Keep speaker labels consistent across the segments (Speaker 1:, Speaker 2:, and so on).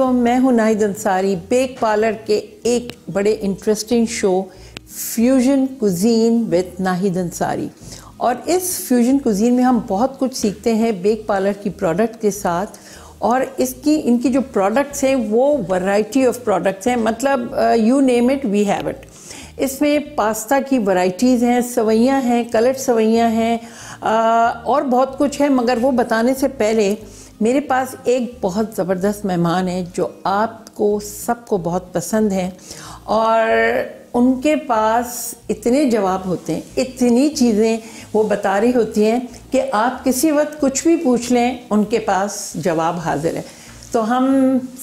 Speaker 1: वालेकुम मैं हूँ नाहिद अंसारी, बेक पार्लर के एक बड़े interesting show fusion cuisine with Nahid Ansari. और इस फ्यूजन कुजीन में हम बहुत कुछ सीखते हैं बेक पार्लर की प्रोडक्ट के साथ। और इसकी, इनकी जो प्रोडक्ट्स हैं, वो वैरायटी ऑफ़ प्रोडक्ट्स हैं। मतलब you name it we have it इसमें पास्ता की वैरायटीज़ हैं, सवैयाँ हैं, कलर सवैयाँ हैं और बहुत कुछ है, मगर वो बताने से पहले मेरे पास एक बहुत ज़बरदस्त मेहमान है जो आपको, सबको बहुत पसंद है और उनके पास इतने जवाब होते हैं, इतनी चीज़ें वो बता रही होती हैं कि आप किसी वक्त कुछ भी पूछ लें, उनके पास जवाब हाजिर है। तो हम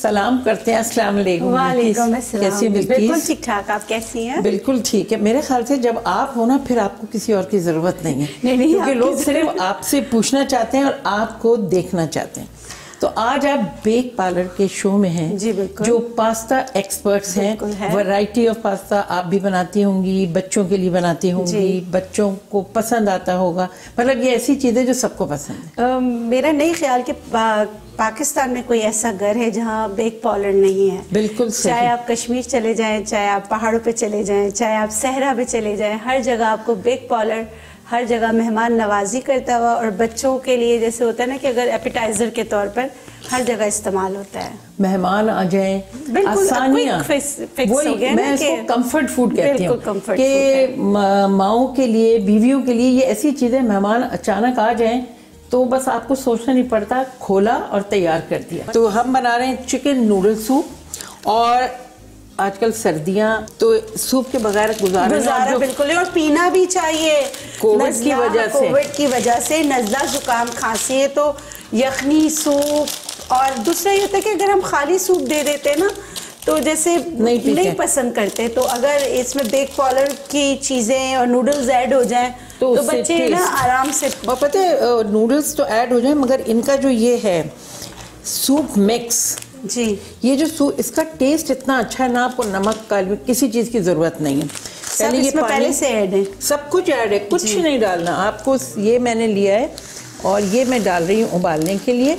Speaker 1: सलाम करते हैं अस्सलाम वालेकुम
Speaker 2: कैसी बिल्कुल ठीक ठाक आप कैसी हैं?
Speaker 1: बिल्कुल ठीक है। मेरे ख्याल से जब आप हो ना फिर आपको किसी और की ज़रूरत नहीं है। नहीं, नहीं, क्योंकि लोग सिर्फ़ आपसे पूछना चाहते हैं और आपको देखना चाहते हैं। तो आज आप बेक पार्लर के शो में हैं
Speaker 2: जी बिल्कुल।
Speaker 1: जो पास्ता एक्सपर्ट्स हैं है। वैरायटी ऑफ़ पास्ता आप भी बनाती होंगी बच्चों के लिए बनाती होंगी बच्चों को पसंद आता होगा मतलब ये ऐसी चीज़ें जो सबको पसंद
Speaker 2: है। आ, मेरा नहीं ख्याल कि पाकिस्तान में कोई ऐसा घर है जहाँ बेक पार्लर नहीं है।
Speaker 1: बिल्कुल
Speaker 2: चाहे आप कश्मीर चले जाएँ चाहे आप पहाड़ों पे चले जाएँ चाहे आप सहरा पे चले जाएँ हर जगह आपको बेक पार्लर हर जगह मेहमान नवाजी करता हुआ और बच्चों के लिए जैसे होता है ना कि अगर एपिटाइज़र के तौर पर हर जगह इस्तेमाल होता है।
Speaker 1: मेहमान आ जाए
Speaker 2: आसानियाँ।
Speaker 1: मैं इसको कंफर्ट फ़ूड कहती हूँ कि माओ के लिए बीवियों के लिए ये ऐसी चीज़ें मेहमान अचानक आ जाएँ तो बस आपको सोचना नहीं पड़ता खोला और तैयार कर दिया। तो हम बना रहे हैं चिकन नूडल सूप और आजकल सर्दियाँ तो सूप के बगैर गुजारा
Speaker 2: गुजारा बिल्कुल और पीना भी चाहिए।
Speaker 1: कोविड की वजह से।
Speaker 2: कोविड की वजह से नजला जुकाम खांसी है तो यखनी सूप और दूसरा ये होता है कि अगर हम खाली सूप दे देते हैं ना तो जैसे नहीं, नहीं पसंद करते तो अगर इसमें बेक पॉलर की चीज़ें और नूडल्स ऐड हो जाएँ तो, तो बच्चे ना आराम से
Speaker 1: पता है नूडल्स तो ऐड हो जाए मगर इनका जो ये है सूप मिक्स
Speaker 2: जी।
Speaker 1: ये जो सूप इसका टेस्ट इतना अच्छा है ना आपको नमक का किसी चीज़ की ज़रूरत नहीं है।
Speaker 2: पहले ये पहले से ऐड है।
Speaker 1: सब कुछ ऐड है कुछ नहीं डालना। आपको ये मैंने लिया है और ये मैं डाल रही हूँ उबालने के लिए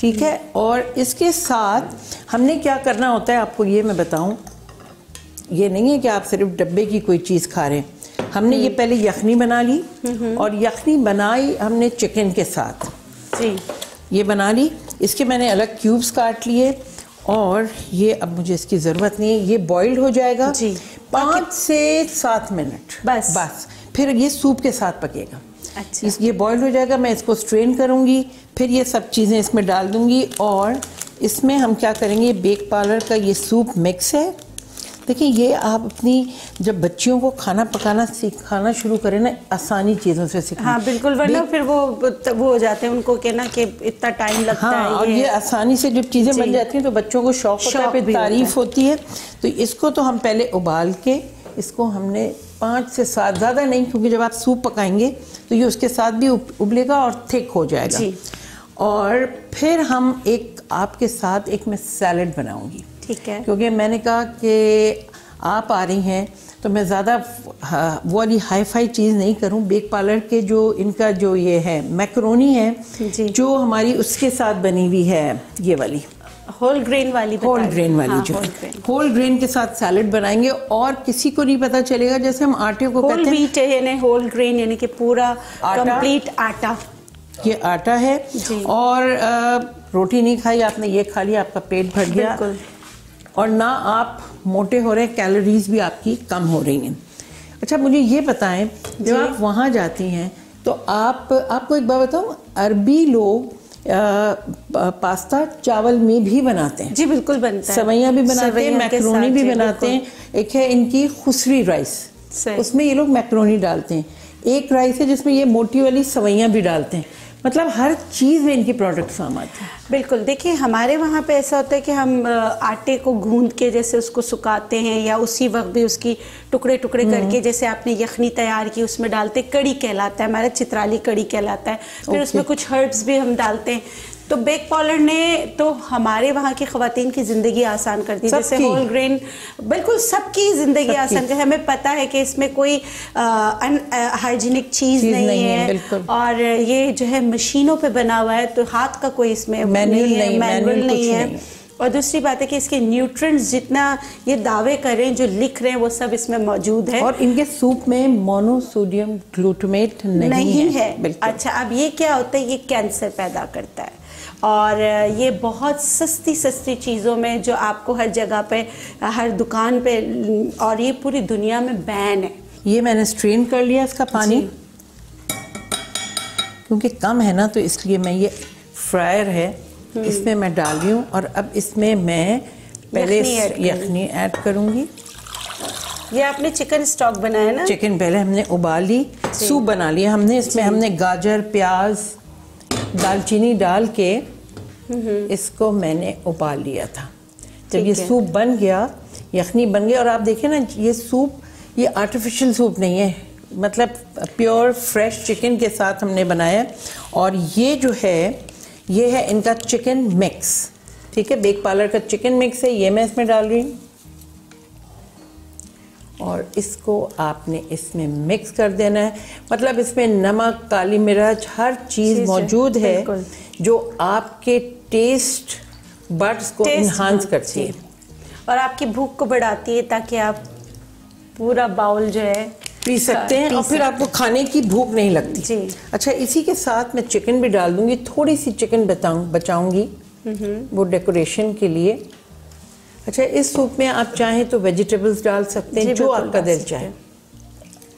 Speaker 1: ठीक है? और इसके साथ हमने क्या करना होता है आपको ये मैं बताऊँ। ये नहीं है कि आप सिर्फ़ डब्बे की कोई चीज़ खा रहे हैं। हमने ये पहले यखनी बना ली और यखनी बनाई हमने चिकन के साथ।
Speaker 2: जी।
Speaker 1: ये बना ली। इसके मैंने अलग क्यूब्स काट लिए और ये अब मुझे इसकी ज़रूरत नहीं है। ये बॉइल्ड हो जाएगा।
Speaker 2: जी।
Speaker 1: पाँच से सात मिनट
Speaker 2: बस।
Speaker 1: बस। फिर ये सूप के साथ पकेगा।
Speaker 2: अच्छा।
Speaker 1: इस ये बॉइल्ड हो जाएगा। मैं इसको स्ट्रेन करूँगी। फिर ये सब चीज़ें इसमें डाल दूँगी और इसमें हम क्या करेंगे? बेक पार्लर का ये सूप मिक्स है। देखिए ये आप अपनी जब बच्चियों को खाना पकाना सिखाना शुरू करें ना आसानी चीज़ों से सीखें
Speaker 2: हाँ बिल्कुल वरना फिर वो वो हो जाते हैं उनको कहना कि इतना टाइम लगता
Speaker 1: हाँ,
Speaker 2: है
Speaker 1: और ये। आसानी से जब चीज़ें बन जाती हैं तो बच्चों को शौक होता है तारीफ़ होती है। तो इसको तो हम पहले उबाल के इसको हमने पाँच से सात ज़्यादा नहीं क्योंकि जब आप सूप पकाएँगे तो ये उसके साथ भी उबलेगा और थिक हो जाएगा। और फिर हम एक आपके साथ एक मैं सैलड बनाऊँगी।
Speaker 2: ठीक है।
Speaker 1: क्योंकि मैंने कहा कि आप आ रही हैं तो मैं ज़्यादा वो वाली हाई फाई चीज़ नहीं करूँ। बेक पार्लर के जो इनका जो ये है मैक्रोनी है
Speaker 2: जी।
Speaker 1: हमारी उसके साथ बनी हुई है ये वाली।
Speaker 2: होल ग्रेन वाली
Speaker 1: होल ग्रेन वाली हाँ, जो होल ग्रेन। के साथ सैलड बनाएँगे और किसी को नहीं पता चलेगा जैसे हम आटे को
Speaker 2: होल व्हीट है। यानी होल ग्रेन यानी कि पूरा कंप्लीट आटा।
Speaker 1: ये आटा है और आ, रोटी नहीं खाई आपने ये खा लिया आपका पेट भर गया। और ना आप मोटे हो रहे कैलोरीज भी आपकी कम हो रही हैं। अच्छा मुझे ये बताएँ जब आप वहाँ जाती हैं तो आप आपको एक बात बताऊँ अरबी लोग पास्ता चावल में भी बनाते हैं।
Speaker 2: जी बिल्कुल बनता
Speaker 1: है। सवैयाँ भी बनाते हैं मैक्रोनी भी बनाते हैं। एक है इनकी खुसरी राइस। उसमें ये लोग मैक्रोनी डालते हैं। एक राइस है जिसमें ये मोटी वाली सवैयाँ भी डालते हैं। मतलब हर चीज़ में इनकी प्रोडक्ट आम आते हैं।
Speaker 2: बिल्कुल देखिए हमारे वहाँ पे ऐसा होता है कि हम आटे को गूंद के जैसे उसको सुखाते हैं या उसी वक्त भी उसकी टुकड़े टुकड़े हम्म। करके जैसे आपने यखनी तैयार की उसमें डालते कड़ी कहलाता है हमारा चित्राली कड़ी कहलाता है। फिर उसमें कुछ हर्ब्स भी हम डालते हैं। तो बेक पॉलर ने तो हमारे वहाँ की खातन की ज़िंदगी आसान कर दी जैसे होल ग्रेन बिल्कुल सबकी ज़िंदगी आसान कर हमें पता है कि इसमें कोई हाइजीनिक चीज़ नहीं, नहीं है और ये जो है मशीनों पे बना हुआ है तो हाथ का कोई इसमें
Speaker 1: मैनुअल नहीं, नहीं है मैनुअल नहीं है।
Speaker 2: और दूसरी बात है कि इसके न्यूट्रिएंट्स जितना ये दावे कर रहे हैं जो लिख रहे हैं वो सब इसमें मौजूद है।
Speaker 1: और इनके सूप में मोनोसोडियम ग्लूटामेट नहीं,
Speaker 2: नहीं है,
Speaker 1: है।
Speaker 2: अच्छा अब ये क्या होता है? ये कैंसर पैदा करता है। और ये बहुत सस्ती सस्ती चीज़ों में जो आपको हर जगह पे हर दुकान पे और ये पूरी दुनिया में बैन है।
Speaker 1: ये मैंने स्ट्रेन कर लिया इसका पानी। क्योंकि कम है ना तो इसलिए मैं ये फ्रायर है
Speaker 2: हम्म।
Speaker 1: इसमें मैं डाल रही हूँ और अब इसमें मैं पहले
Speaker 2: यखनी ऐड करूँगी। ये आपने चिकन स्टॉक बनाया ना?
Speaker 1: चिकन पहले हमने उबाली सूप बना लिया हमने इसमें हमने गाजर प्याज दालचीनी डाल के इसको मैंने उबाल लिया था। जब ये सूप बन गया यखनी बन गई और आप देखिए ना ये सूप ये आर्टिफिशियल सूप नहीं है। मतलब प्योर फ्रेश चिकन के साथ हमने बनाया और ये जो है ये है इनका चिकन मिक्स ठीक है? बेक पार्लर का चिकन मिक्स है ये मैं इसमें डाल रही हूँ। और इसको आपने इसमें मिक्स कर देना है। मतलब इसमें नमक काली मिर्च हर चीज़
Speaker 2: चीज़ है,
Speaker 1: मौजूद है
Speaker 2: बिल्कुल।
Speaker 1: जो आपके टेस्ट बड्स को इन्हांस करती है।
Speaker 2: और आपकी भूख को बढ़ाती है ताकि आप पूरा बाउल जो है
Speaker 1: पी सकते हैं
Speaker 2: पी
Speaker 1: और फिर आपको खाने की भूख नहीं लगती।
Speaker 2: जी।
Speaker 1: अच्छा इसी के साथ मैं चिकन भी डाल दूँगी। थोड़ी सी चिकन बताऊँ बचाऊँगी वो डेकोरेशन के लिए। अच्छा इस सूप में आप चाहें तो वेजिटेबल्स डाल सकते हैं
Speaker 2: जो
Speaker 1: आपका दिल चाहे।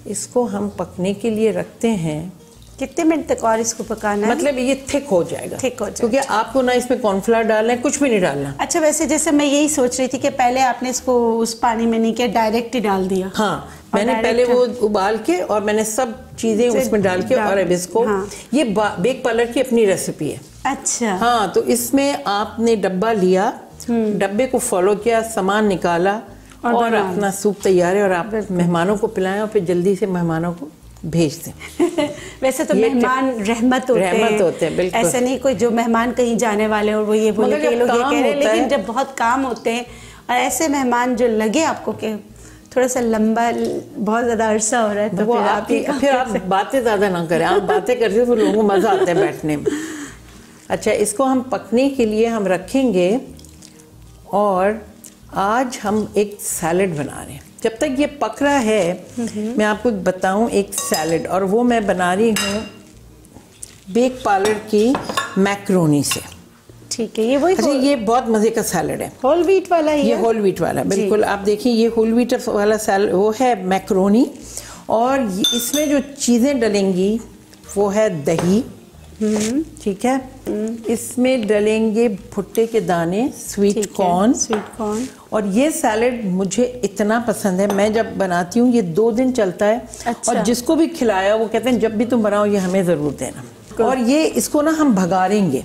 Speaker 1: इसको हम पकने के लिए रखते हैं।
Speaker 2: कितने मिनट तक और इसको पकाना है?
Speaker 1: मतलब ये थिक हो जाएगा।
Speaker 2: Thick हो जाएगा।
Speaker 1: क्योंकि आपको ना इसमें कॉर्नफ्लावर डालना है कुछ भी नहीं डालना।
Speaker 2: अच्छा वैसे जैसे मैं यही सोच रही थी कि पहले आपने इसको उस पानी में नहीं किया डायरेक्ट ही डाल दिया।
Speaker 1: हाँ मैंने पहले वो उबाल के और मैंने सब चीज़ें उसमें डाल के और अब इसको
Speaker 2: हाँ।
Speaker 1: ये बेक पार्लर की अपनी रेसिपी है।
Speaker 2: अच्छा।
Speaker 1: हाँ तो इसमें आपने डब्बा लिया डब्बे को फॉलो किया सामान निकाला
Speaker 2: और
Speaker 1: और, अपना सूप तैयार है और आप मेहमानों को पिलाएँ और फिर जल्दी से मेहमानों को भेज दें
Speaker 2: वैसे तो मेहमान रहमत होते
Speaker 1: रहमत होते हैं, बिल्कुल।
Speaker 2: ऐसा नहीं कोई जो मेहमान कहीं जाने वाले और वो ये बोले कि लोग ये कह रहे हैं लेकिन जब बहुत काम होते हैं और ऐसे मेहमान जो लगे आपको कि थोड़ा सा लंबा बहुत ज़्यादा अरसा हो रहा है
Speaker 1: तो वो
Speaker 2: फिर आप
Speaker 1: आपकी फिर आप बातें ज़्यादा ना करें। आप बातें करते हो तो लोगों को मज़ा आता है बैठने में। अच्छा इसको हम पकने के लिए हम रखेंगे और आज हम एक सैलड बना रहे हैं। जब तक ये पक रहा है मैं आपको बताऊँ एक सैलड और वो मैं बना रही हूँ बेक पार्लर की मैक्रोनी से।
Speaker 2: ठीक है ये वही
Speaker 1: अच्छा ये बहुत मज़े का सैलड है।
Speaker 2: होल व्हीट वाला ही
Speaker 1: ये होल व्हीट वाला बिल्कुल आप देखिए ये होल व्हीट वाला सैल वो है मैक्रोनी और इसमें जो चीज़ें डलेंगी वो है दही। ठीक है? इसमें डलेंगे भुट्टे के दाने स्वीट कॉर्न
Speaker 2: स्वीट कॉर्न
Speaker 1: और ये सैलड मुझे इतना पसंद है। मैं जब बनाती हूँ ये दो दिन चलता है।
Speaker 2: अच्छा।
Speaker 1: और जिसको भी खिलाया वो कहते हैं जब भी तुम बनाओ ये हमें ज़रूर देना। और ये इसको ना हम भगारेंगे।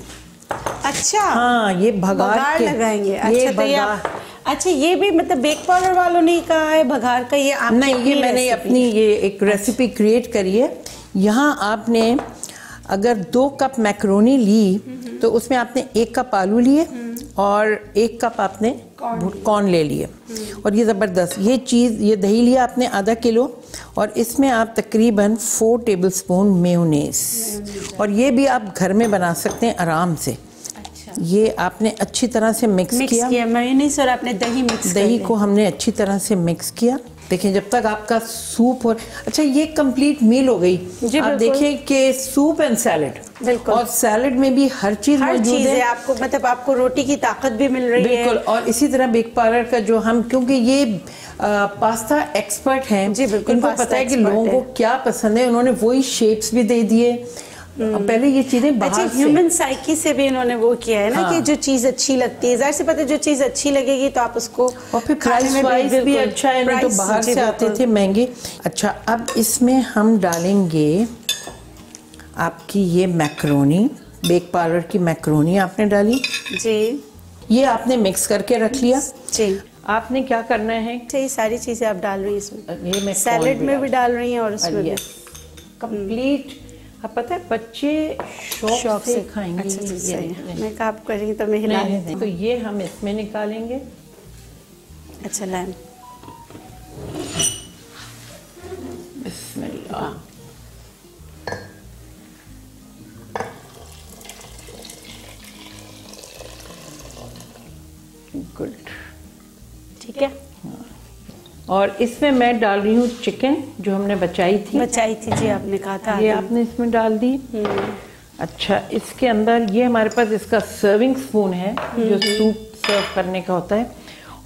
Speaker 2: अच्छा।
Speaker 1: हाँ ये भगार
Speaker 2: लगाएँगे। अच्छा तो ये आप अच्छा ये भी मतलब बेक पाउडर वालों ने ही कहा है भगार का ये आपकी
Speaker 1: नहीं ये मैंने अपनी ये एक रेसिपी क्रिएट करी है। यहाँ आपने अगर दो कप मैक्रोनी ली तो उसमें आपने एक कप आलू लिए और एक कप आपने कॉर्न ले लिए। और ये ज़बरदस्त ये चीज़ ये दही लिया आपने आधा किलो और इसमें आप तकरीबन फोर टेबल स्पून मेोनीस और ये भी आप घर में बना सकते हैं आराम से।
Speaker 2: अच्छा।
Speaker 1: ये आपने अच्छी तरह से मिक्स
Speaker 2: मिक्स
Speaker 1: किया।
Speaker 2: किया मेयोनीस और आपने दही मिक्स
Speaker 1: दही को हमने अच्छी तरह से मिक्स किया। देखिए जब तक आपका सूप और अच्छा ये कंप्लीट मील हो गई।
Speaker 2: जी,
Speaker 1: आप। देखिए कि सूप एंड सैलेड
Speaker 2: बिल्कुल।
Speaker 1: और सैलेड में भी हर चीज़
Speaker 2: हर चीज़ है।
Speaker 1: है
Speaker 2: आपको मतलब आपको रोटी की ताकत भी मिल रही
Speaker 1: बिल्कुल
Speaker 2: है
Speaker 1: और इसी तरह बेक पार्लर का जो हम क्योंकि ये आ, पास्ता एक्सपर्ट हैं
Speaker 2: जी, बिल्कुल,
Speaker 1: इनको पता है कि लोगों को क्या पसंद है। उन्होंने वही शेप्स भी दे दिए। पहले ये चीज़ें
Speaker 2: अच्छा
Speaker 1: से
Speaker 2: ह्यूमन साइकी से भी इन्होंने वो किया है ना
Speaker 1: हाँ।
Speaker 2: कि जो चीज़ अच्छी लगती है। ज़ाहिर सी पता है जो चीज़ अच्छी लगेगी तो आप उसको
Speaker 1: और फिर प्राइस वाइज भी अच्छा है तो बाहर से आते थे महँगे। अच्छा अब इसमें हम डालेंगे आपकी ये मैक्रोनी बेक पार्लर की मैक्रोनी आपने डाली।
Speaker 2: जी।
Speaker 1: ये आपने मिक्स करके रख लिया।
Speaker 2: जी।
Speaker 1: आपने क्या करना है?
Speaker 2: ये सारी चीज़ें आप डाल रही हैं इसमें।
Speaker 1: ये मैं
Speaker 2: सैलेड में भी डाल रही हैं और उसमें
Speaker 1: कंप्लीट अब पता है बच्चे शौक,
Speaker 2: शौक
Speaker 1: से
Speaker 2: से
Speaker 1: खाएँगे
Speaker 2: अच्छा जी
Speaker 1: ये-
Speaker 2: सही
Speaker 1: ये-
Speaker 2: मैं कहा आप करेंगे तो मैं हिला
Speaker 1: नहीं, नहीं, तो ये हम इसमें निकालेंगे।
Speaker 2: अच्छा लैम
Speaker 1: बिस्मिल्लाह। और इसमें मैं डाल रही हूँ चिकन जो हमने बचाई थी।
Speaker 2: बचाई थी जी आपने कहा था
Speaker 1: ये आपने इसमें डाल दी। अच्छा इसके अंदर ये हमारे पास इसका सर्विंग स्पून है जो सूप सर्व करने का होता है।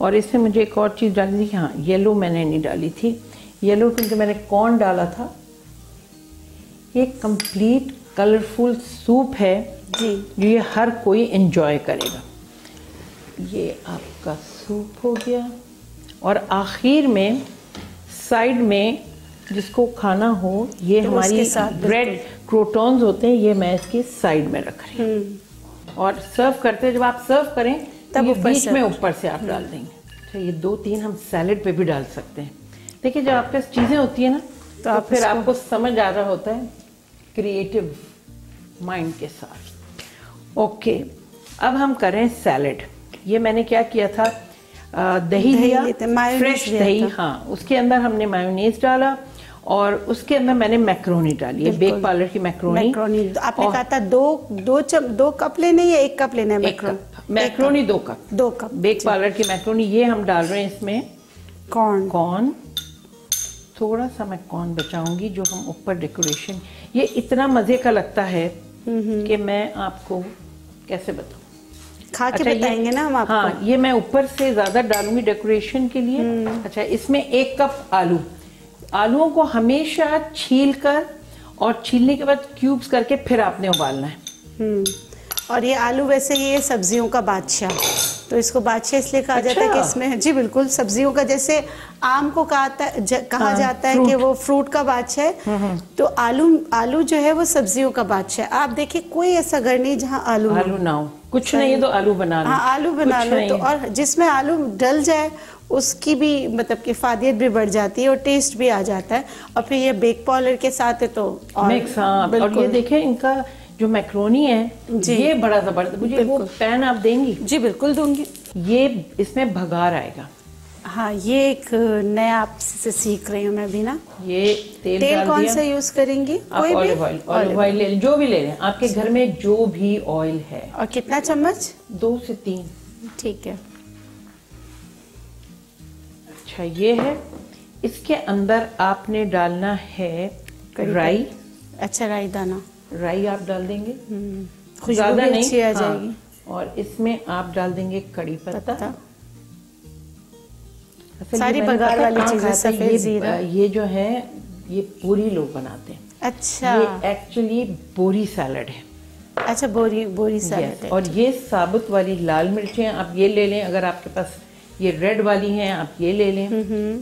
Speaker 1: और इसमें मुझे एक और चीज़ डालनी थी हाँ येलो मैंने नहीं डाली थी। येलो क्योंकि मैंने कॉर्न डाला था। ये कंप्लीट कलरफुल सूप है
Speaker 2: जी।
Speaker 1: जो ये हर कोई एंजॉय करेगा। ये आपका सूप हो गया। और आखिर में साइड में जिसको खाना हो ये
Speaker 2: तो
Speaker 1: हमारी ब्रेड क्रोटॉन्स होते हैं ये मैं इसके साइड में रख रही हूँ।
Speaker 2: हम्म।
Speaker 1: और सर्व करते जब आप सर्व करें
Speaker 2: तब
Speaker 1: ये बीच में ऊपर से आप डाल देंगे। अच्छा ये दो तीन हम सैलेड पे भी डाल सकते हैं। देखिए जब आपके पास चीज़ें होती है ना तो,
Speaker 2: आप
Speaker 1: फिर आपको समझ आ रहा होता है क्रिएटिव माइंड के साथ। ओके अब हम करें सैलेड ये मैंने क्या किया था? दही
Speaker 2: मायोनीज
Speaker 1: फ्रेश दही हाँ उसके अंदर हमने मायोनीज डाला और उसके अंदर मैंने मैक्रोनी डाली है बेक पार्लर की मैक्रोनी
Speaker 2: मैक्रोनी आपने कहा था दो दो चम दो कप लेने या एक कप लेना है मैक्रोनी
Speaker 1: मैक्रोनी दो कप।
Speaker 2: दो कप
Speaker 1: बेक पार्लर की मैक्रोनी ये हम डाल रहे हैं इसमें।
Speaker 2: कॉर्न।
Speaker 1: कॉर्न। थोड़ा सा मैं कॉर्न बचाऊँगी जो हम ऊपर डेकोरेशन ये इतना मज़े का लगता है कि मैं आपको कैसे बताऊँ?
Speaker 2: खा के
Speaker 1: अच्छा,
Speaker 2: बताएँगे ना हम आपको।
Speaker 1: हाँ ये मैं ऊपर से ज़्यादा डालूँगी डेकोरेशन के लिए। अच्छा इसमें एक कप आलू। आलुओं को हमेशा छील कर और छीलने के बाद क्यूब्स करके फिर आपने उबालना है।
Speaker 2: हम्म। और ये आलू वैसे ये सब्जियों का बादशाह। तो इसको बादशाह इसलिए कहा जाता है कि
Speaker 1: अच्छा।
Speaker 2: इसमें जी बिल्कुल सब्जियों का जैसे आम को कहा कहा
Speaker 1: हाँ,
Speaker 2: जाता है कि वो फ्रूट का बादशाह है। तो आलू आलू जो है वो सब्जियों का बादशाह है। आप देखिए कोई ऐसा घर नहीं जहाँ आलू
Speaker 1: आलू ना हो। कुछ नहीं है तो आलू बना लो।
Speaker 2: हाँ आलू बना लो। तो और जिसमें आलू डल जाए उसकी भी मतलब कि फादियत भी बढ़ जाती है और टेस्ट भी आ जाता है। और फिर ये बेक पॉलर के साथ है तो और
Speaker 1: मिक्स हाँ। और ये। देखें इनका जो मैक्रोनी है ये बड़ा ज़बरदस्त मुझे वो पैन आप देंगी?
Speaker 2: जी बिल्कुल दूँगी।
Speaker 1: ये इसमें भगार आएगा।
Speaker 2: हाँ ये एक नया आपसे सीख रही हूँ मैं भी ना।
Speaker 1: ये तेल,
Speaker 2: तेल कौन सा यूज़ करेंगी? कोई भी?
Speaker 1: ऑयल ऑलिव ऑयल ले जो भी ले लें आपके घर में जो भी ऑयल है।
Speaker 2: और कितना चम्मच?
Speaker 1: दो से तीन।
Speaker 2: ठीक है।
Speaker 1: अच्छा ये है। इसके अंदर आपने डालना है राई।
Speaker 2: अच्छा राई दाना।
Speaker 1: राई आप डाल देंगे।
Speaker 2: हम्म,
Speaker 1: ज़्यादा नहीं
Speaker 2: अच्छी आ
Speaker 1: हाँ,
Speaker 2: जाएगी।
Speaker 1: और इसमें आप डाल देंगे कड़ी पत्ता।
Speaker 2: पत्ता। सारी
Speaker 1: पता
Speaker 2: वाली चीज़ें, सफ़ेद
Speaker 1: ये-
Speaker 2: जीरा।
Speaker 1: ये जो है ये पूरी लोग बनाते हैं।
Speaker 2: अच्छा।
Speaker 1: ये एक्चुअली बोरी सैलड है।
Speaker 2: अच्छा बोरी बोरी
Speaker 1: Yes, और ये साबुत वाली लाल मिर्चें आप ये ले लें अगर आपके पास ये रेड वाली हैं आप ये ले लें।
Speaker 2: हम्म,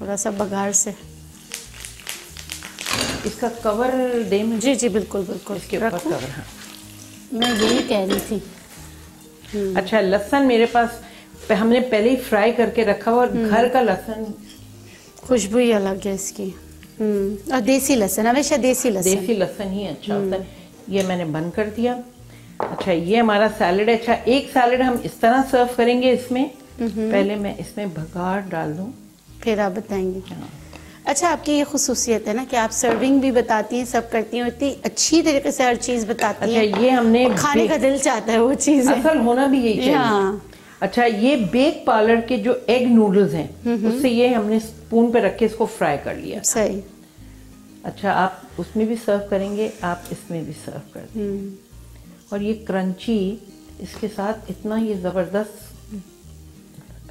Speaker 2: थोड़ा सा बघार से।
Speaker 1: इसका कवर दे मुझे?
Speaker 2: जी जी बिल्कुल बिल्कुल।
Speaker 1: इसके ऊपर कवर हाँ।
Speaker 2: मैं यही कह रही थी।
Speaker 1: अच्छा लहसन मेरे पास हमने पहले ही फ्राई करके रखा हुआ और घर का लहसन
Speaker 2: खुशबू ही अलग है इसकी। हम्म। और देसी लहसुन हमेशा देसी लहसुन।
Speaker 1: देसी लहसन ही अच्छा होता है। ये मैंने बंद कर दिया। अच्छा ये हमारा सैलड है। अच्छा एक सैलड हम इस तरह सर्व करेंगे इसमें। पहले मैं इसमें भगार डाल दूँ।
Speaker 2: फिर आप बताएँगे।
Speaker 1: हाँ।
Speaker 2: अच्छा आपकी ये खसूसियत है ना कि आप सर्विंग भी बताती हैं सब करती हैं इतनी अच्छी तरीके से हर चीज़ बताती
Speaker 1: अच्छा
Speaker 2: हैं।
Speaker 1: ये हमने
Speaker 2: खाने का दिल चाहता है वो चीज़।
Speaker 1: असल होना भी यही चाहिए।
Speaker 2: हाँ।
Speaker 1: अच्छा ये बेक पार्लर के जो एग नूडल्स हैं उससे ये हमने स्पून पे रख के इसको फ्राई कर लिया।
Speaker 2: सही।
Speaker 1: अच्छा आप उसमें भी सर्व करेंगे आप इसमें भी सर्व कर
Speaker 2: हम्म,
Speaker 1: और ये क्रंची इसके साथ इतना ये ज़बरदस्त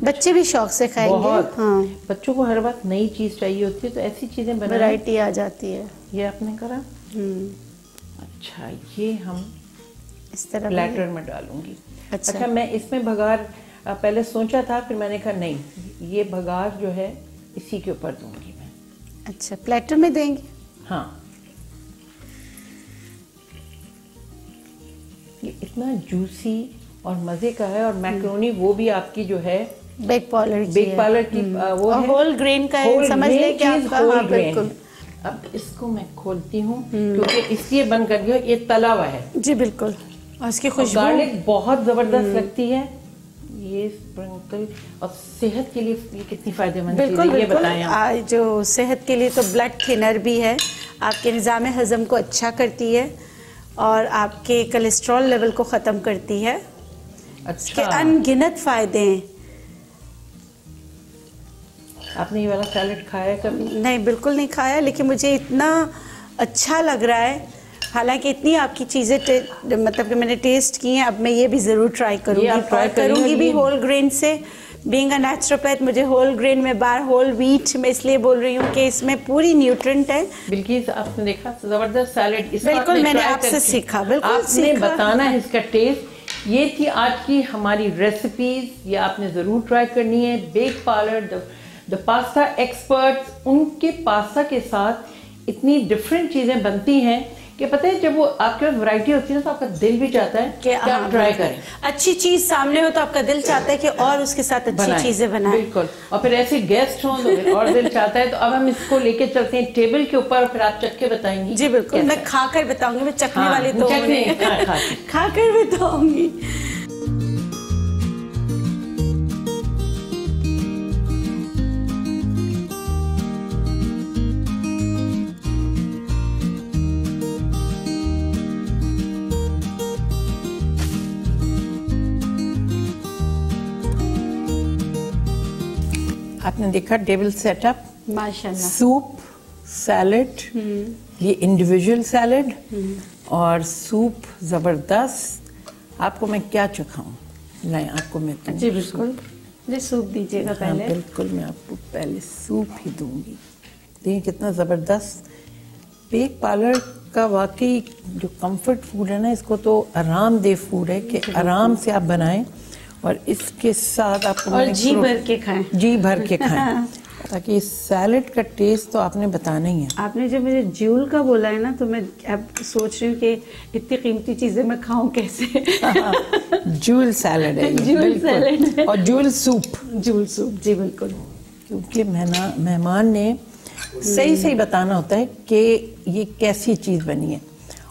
Speaker 2: बच्चे भी शौक से खाएँगे। हाँ।
Speaker 1: बच्चों को हर वक्त नई चीज़ चाहिए होती है तो ऐसी चीज़ें
Speaker 2: वैरायटी आ जाती है।
Speaker 1: ये आपने करा?
Speaker 2: हम्म,
Speaker 1: अच्छा ये हम
Speaker 2: इस तरह
Speaker 1: प्लेटर में डालूँगी।
Speaker 2: अच्छा।
Speaker 1: अच्छा मैं इसमें भगार पहले सोचा था फिर मैंने कहा नहीं ये भगार जो है इसी के ऊपर दूँगी मैं।
Speaker 2: अच्छा प्लेटर में देंगे?
Speaker 1: हाँ। ये इतना जूसी और मज़े का है और मैक्रोनी वो भी आपकी जो है
Speaker 2: बेक पार्लर
Speaker 1: बेक। पार्लर की वो है।
Speaker 2: होल ग्रेन का है समझ ले कि आपका हाँ बिल्कुल।
Speaker 1: अब इसको मैं खोलती हूँ क्योंकि इसलिए बंद कर दिया ये तला हुआ है।
Speaker 2: जी बिल्कुल। और इसकी खुशबू
Speaker 1: गार्लिक बहुत ज़बरदस्त लगती है। ये स्प्रिंकल और सेहत के लिए ये कितनी फ़ायदेमंद चीज़
Speaker 2: बिल्कुल
Speaker 1: ये
Speaker 2: बिल्कुल।
Speaker 1: बताएँ आप।
Speaker 2: जो सेहत के लिए तो ब्लड थिनर भी है। आपके निज़ाम हज़म को अच्छा करती है और आपके कोलेस्ट्रॉल लेवल को ख़त्म करती है। इसके
Speaker 1: अच्छा।
Speaker 2: अनगिनत फ़ायदे हैं।
Speaker 1: आपने ये वाला सैलड खाया कभी?
Speaker 2: नहीं बिल्कुल नहीं खाया लेकिन मुझे इतना अच्छा लग रहा है। हालाँकि इतनी आपकी चीज़ें मतलब कि मैंने टेस्ट की हैं अब मैं ये भी ज़रूर ट्राई करूँगी
Speaker 1: try
Speaker 2: करूँगी भी होल ग्रेन से। बीइंग अ नेचुरोपैथ मुझे होल ग्रेन में बार होल व्हीट मैं इसलिए बोल रही हूँ कि इसमें पूरी न्यूट्रेंट है।
Speaker 1: बिल्किस आपने देखा ज़बरदस्त सैलेड इसको
Speaker 2: बिल्कुल, मैंने आपसे सीखा, बिल्कुल
Speaker 1: आपने बताना है इसका टेस्ट ये थी आज की हमारी रेसिपीज़ ये आपने ज़रूर ट्राई करनी है। Bake parlour the pasta experts उनके पास्ता के साथ इतनी डिफरेंट चीज़ें बनती हैं कि पता है जब वो आपके पास वैरायटी होती है ना तो आपका दिल भी चाहता है कि
Speaker 2: हाँ,
Speaker 1: आप ट्राई करें।
Speaker 2: अच्छी चीज़ सामने हो तो आपका दिल चाहता है कि और उसके साथ अच्छी चीज़ें बनाएँ।
Speaker 1: बिल्कुल। और फिर ऐसे गेस्ट हों तो और दिल चाहता है। तो अब हम इसको लेके चलते हैं टेबल के ऊपर फिर आप चख के बताएँगी
Speaker 2: जी बिल्कुल। मैं खाकर बताऊँगी मैं चखने
Speaker 1: हाँ,
Speaker 2: वाली तो हूँ।
Speaker 1: खा-
Speaker 2: खाकर। बताऊँगी
Speaker 1: आपने देखा टेबल सेटअप
Speaker 2: माशाल्लाह।
Speaker 1: सूप सैलड ये इंडिविजुअल सैलड और सूप ज़बरदस्त। आपको मैं क्या चखाऊं? नहीं आपको मैं
Speaker 2: जी बिल्कुल। मुझे सूप दीजिएगा
Speaker 1: हाँ
Speaker 2: पहले।
Speaker 1: बिल्कुल मैं आपको पहले सूप ही दूँगी। देखिए कितना ज़बरदस्त। बेक पार्लर का वाकई जो कंफर्ट फ़ूड है ना इसको तो आरामदेह फ़ूड है कि आराम से आप बनाएँ। और इसके साथ आपको
Speaker 2: और जी भर के खाएँ।
Speaker 1: जी भर के खाएँ। ताकि इस सैलड का टेस्ट तो आपने बताना ही है।
Speaker 2: आपने जब मुझे ज्यूल का बोला है ना तो मैं अब सोच रही हूँ कि इतनी कीमती चीज़ें मैं खाऊं कैसे?
Speaker 1: जूल सैलड है
Speaker 2: जूल। सैलड
Speaker 1: और जूल सूप।
Speaker 2: जूल सूप जी बिल्कुल।
Speaker 1: क्योंकि मेहना मेहमान ने सही सही बताना होता है कि ये कैसी चीज़ बनी है।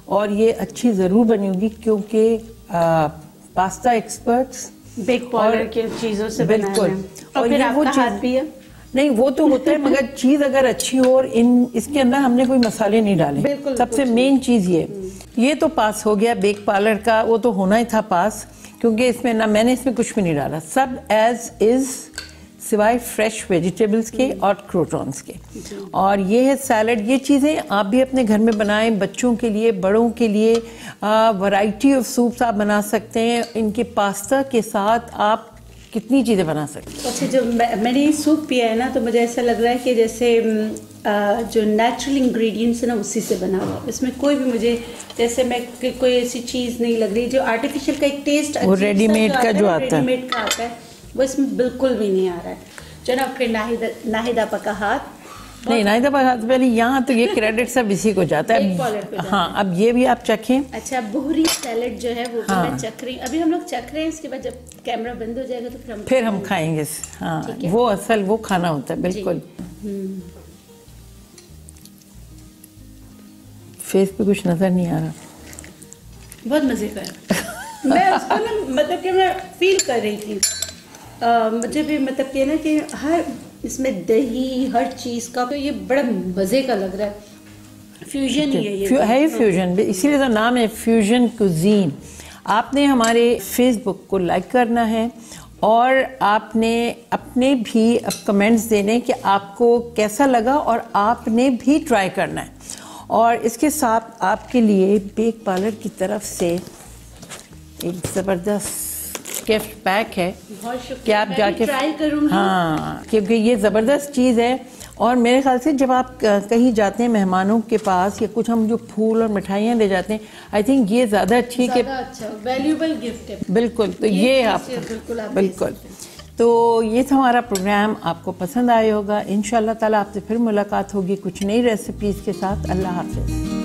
Speaker 1: और ये अच्छी ज़रूर बनी होगी क्योंकि पास्ता एक्सपर्ट्स
Speaker 2: बेक पाउडर
Speaker 1: और-
Speaker 2: के चीज़ों से
Speaker 1: बिल्कुल।
Speaker 2: और फिर
Speaker 1: वो
Speaker 2: आपका हाथ भी है।
Speaker 1: नहीं वो तो होता है मगर चीज़ अगर अच्छी हो और इन इसके अंदर हमने कोई मसाले नहीं डाले।
Speaker 2: बिल्कुल,
Speaker 1: सबसे मेन चीज़ ये। ये तो पास हो गया बेक पार्लर का वो तो होना ही था पास क्योंकि इसमें ना मैंने इसमें कुछ भी नहीं डाला। सब एज इज़ सिवाय फ्रेश वेजिटेबल्स के और क्रोटॉन्स के। और ये है सैलड ये चीज़ें आप भी अपने घर में बनाएँ बच्चों के लिए बड़ों के लिए वैरायटी ऑफ़ सूप्स आप बना सकते हैं इनके पास्ता के साथ आप कितनी चीज़ें बना सकते हैं।
Speaker 2: अच्छा जब मैंने ये सूप पिया है ना तो मुझे ऐसा लग रहा है कि जैसे जो नेचुरल इंग्रेडिएंट्स है ना उसी से बना हुआ इसमें कोई भी मुझे जैसे मैं कोई ऐसी चीज़ नहीं लग रही जो आर्टिफिशियल का एक टेस्ट
Speaker 1: ready-made का जो आता है।
Speaker 2: रेडीमेड का आता है। वो इसमें बिल्कुल भी नहीं आ रहा है। जनाब फिर नाहिदा नाहिदा पका हाथ।
Speaker 1: नहीं नहीं तो पहले यहाँ तो ये क्रेडिट सब इसी को जाता है। हाँ अब ये भी आप चखें।
Speaker 2: अच्छा बोहरी सैलेड जो है वो
Speaker 1: हाँ।
Speaker 2: मैं चख रही हूँ। अभी हम लोग चख रहे हैं इसके बाद जब कैमरा बंद हो जाएगा तो फिर हम
Speaker 1: फिर हम खाएँगे। हाँ वो असल वो खाना होता है बिल्कुल। फेस पे कुछ नज़र नहीं आ रहा।
Speaker 2: बहुत मज़े का है। मैं उसको ना मतलब कि मैं फील कर रही थी। भी मतलब कि ना कि हर इसमें दही, हर चीज़ का तो ये बड़ा मज़े का लग रहा है। फ्यूजन ही है ये।
Speaker 1: है फ्यूजन इसीलिए तो नाम है फ्यूजन कुजीन आपने हमारे फेसबुक को लाइक करना है और आपने अपने भी कमेंट्स देने कि आपको कैसा लगा और आपने भी ट्राई करना है। और इसके साथ आपके लिए बेक पार्लर की तरफ़ से एक ज़बरदस्त गिफ्ट पैक है। कि आप जाके हाँ क्योंकि ये ज़बरदस्त चीज़ है। और मेरे ख्याल से जब आप कहीं जाते हैं मेहमानों के पास या कुछ हम जो फूल और मिठाइयाँ ले जाते हैं आई थिंक ये ज़्यादा अच्छी है
Speaker 2: अच्छा वैल्यूबल गिफ्ट है।
Speaker 1: बिल्कुल तो
Speaker 2: ये
Speaker 1: ये आप
Speaker 2: बिल्कुल आप
Speaker 1: बिल्कुल। तो ये था हमारा प्रोग्राम आपको पसंद आया होगा। इन ताला आपसे फिर मुलाकात होगी कुछ नई रेसिपीज़ के साथ। अल्लाह हाफिज़।